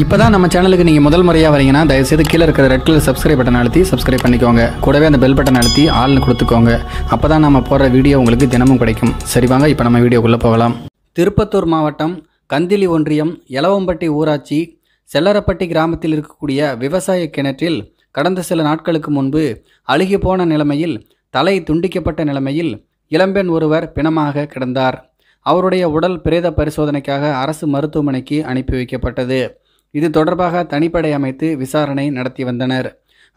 இப்போ தான் நம்ம சேனலுக்கு நீங்கள் முதல் முறையாக வரீங்கன்னா தயவுசெய்து கீழே இருக்கிற ரெட் கலர் சப்ஸ்கிரைப் பட்டன் அழுத்தி சப்ஸ்கிரைப் பண்ணிக்கோங்க. கூடவே அந்த பெல் பட்டன் அழுத்தி ஆள்னு கொடுத்துக்கோங்க. அப்போ தான் நம்ம போடுற வீடியோ உங்களுக்கு தினமும் கிடைக்கும். சரி வாங்க இப்போ நம்ம வீடியோக்குள்ளே போகலாம். திருப்பத்தூர் மாவட்டம் கந்திலி ஒன்றியம் எலவம்பட்டி ஊராட்சி செல்லரப்பட்டி கிராமத்தில் இருக்கக்கூடிய விவசாய கிணற்றில் கடந்த சில நாட்களுக்கு முன்பு அழுகி போன நிலைமையில் தலை துண்டிக்கப்பட்ட நிலைமையில் இளம்பெண் ஒருவர் பிணமாக கிடந்தார். அவருடைய உடல் பிரேத பரிசோதனைக்காக அரசு மருத்துவமனைக்கு அனுப்பி வைக்கப்பட்டது. இது தொடர்பாக தனிப்படை அமைத்து விசாரணை நடத்தி வந்தனர்.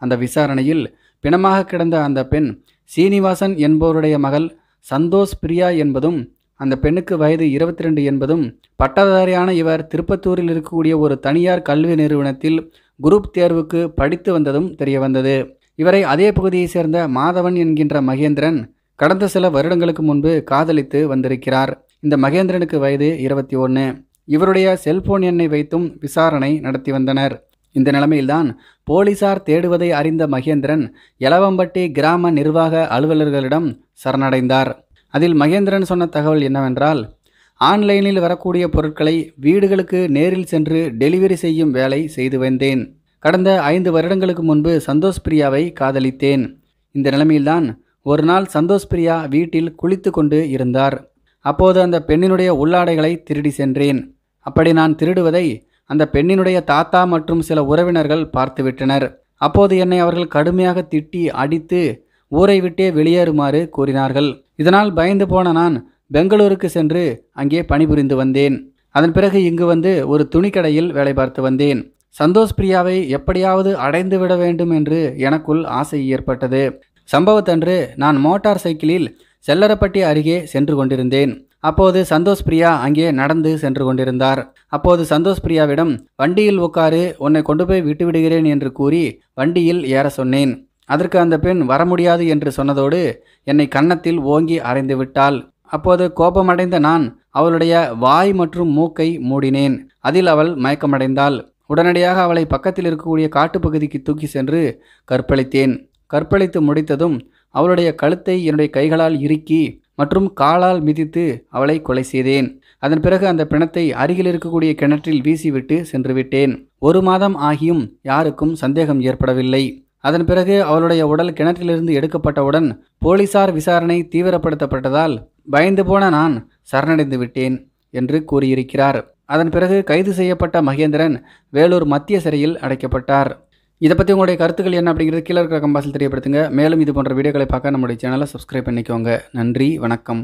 அந்த விசாரணையில் பிணமாக கிடந்த அந்த பெண் சீனிவாசன் என்பவருடைய மகள் சந்தோஷ் பிரியா என்பதும் அந்த பெண்ணுக்கு வயது இருபத்தி ரெண்டு என்பதும் பட்டதாரியான இவர் திருப்பத்தூரில் இருக்கக்கூடிய ஒரு தனியார் கல்வி நிறுவனத்தில் குரூப் தேர்வுக்கு படித்து வந்ததும் தெரியவந்தது இவரை அதே பகுதியைச் சேர்ந்த மாதவன் என்கின்ற மகேந்திரன் கடந்த சில வருடங்களுக்கு முன்பு காதலித்து வந்திருக்கிறார். இந்த மகேந்திரனுக்கு வயது இருபத்தி ஒன்று இவருடைய செல்போன் எண்ணை வைத்தும் விசாரணை நடத்தி வந்தனர். இந்த நிலைமையில்தான் போலீசார் தேடுவதை அறிந்த மகேந்திரன் எலவம்பட்டி கிராம நிர்வாக அலுவலர்களிடம் சரணடைந்தார். அதில் மகேந்திரன் சொன்ன தகவல் என்னவென்றால் ஆன்லைனில் வரக்கூடிய பொருட்களை வீடுகளுக்கு நேரில் சென்று டெலிவரி செய்யும் வேலை செய்து வந்தேன். கடந்த ஐந்து வருடங்களுக்கு முன்பு சந்தோஷ் பிரியாவை காதலித்தேன். இந்த நிலைமையில்தான் ஒரு நாள் சந்தோஷ் பிரியா வீட்டில் குளித்து கொண்டு இருந்தார். அப்போது அந்த பெண்ணினுடைய உள்ளாடைகளை திருடி சென்றேன். அப்படி நான் திருடுவதை அந்த பெண்ணினுடைய தாத்தா மற்றும் சில உறவினர்கள் பார்த்துவிட்டனர். அப்போது என்னை அவர்கள் கடுமையாக திட்டி அடித்து ஊரை விட்டே வெளியேறுமாறு கூறினார்கள். இதனால் பயந்து போன நான் பெங்களூருக்கு சென்று அங்கே பணிபுரிந்து வந்தேன். அதன் பிறகு இங்கு வந்து ஒரு துணிக்கடையில் வேலை பார்த்து வந்தேன். சந்தோஷ் பிரியாவை எப்படியாவது அடைந்து விட வேண்டும் என்று எனக்குள் ஆசை ஏற்பட்டது. சம்பவத்தன்று நான் மோட்டார் சைக்கிளில் செல்லரப்பட்டி அருகே சென்று கொண்டிருந்தேன். அப்போது சந்தோஷ் பிரியா அங்கே நடந்து சென்று கொண்டிருந்தார். அப்போது சந்தோஷ் பிரியாவிடம் வண்டியில் உட்காரு உன்னை கொண்டு போய் விட்டு விடுகிறேன் என்று கூறி வண்டியில் ஏற சொன்னேன். அதற்கு அந்த பெண் வர முடியாது என்று சொன்னதோடு என்னை கன்னத்தில் ஓங்கி அறைந்து விட்டாள். அப்போது கோபமடைந்த நான் அவளுடைய வாய் மற்றும் மூக்கை மூடினேன். அதில் அவள் மயக்கமடைந்தாள். உடனடியாக அவளை பக்கத்தில் இருக்கக்கூடிய காட்டுப்பகுதிக்கு தூக்கி சென்று கற்பழித்தேன். கற்பழித்து முடித்ததும் அவளுடைய கழுத்தை என்னுடைய கைகளால் இறுக்கி மற்றும் காலால் மிதித்து அவளை கொலை செய்தேன். அதன் பிறகு அந்த பிணத்தை அருகில் இருக்கக்கூடிய கிணற்றில் வீசிவிட்டு சென்று விட்டேன் ஒரு மாதம் ஆகியும் யாருக்கும் சந்தேகம் ஏற்படவில்லை. அதன் பிறகு அவளுடைய உடல் கிணற்றிலிருந்து எடுக்கப்பட்டவுடன் போலீசார் விசாரணை தீவிரப்படுத்தப்பட்டதால் பயந்து போன நான் சரணடைந்து விட்டேன் என்று கூறியிருக்கிறார். அதன் பிறகு கைது செய்யப்பட்ட மகேந்திரன் வேலூர் மத்திய சிறையில் அடைக்கப்பட்டார். இதை பற்றி உங்களுடைய கருத்துக்கள் என்ன அப்படிங்கிறது கீழே இருக்கிற கம்பாசில் தெரியப்படுத்துங்க. மேலும் இது போன்ற வீடியோக்களை பார்க்க நம்முடைய சேனலை சப்ஸ்கிரைப் பண்ணிக்கோங்க. நன்றி வணக்கம்.